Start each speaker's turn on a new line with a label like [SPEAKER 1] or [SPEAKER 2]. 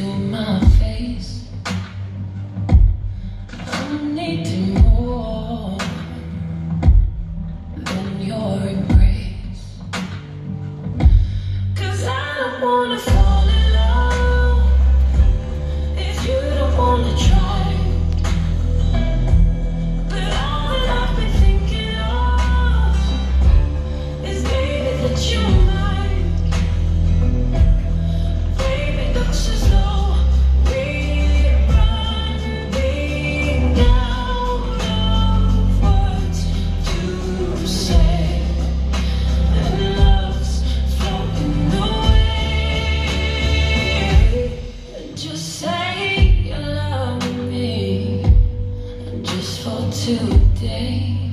[SPEAKER 1] to my face. I'm needing more than your embrace. Cause I don't wanna fall. say you love me just for today.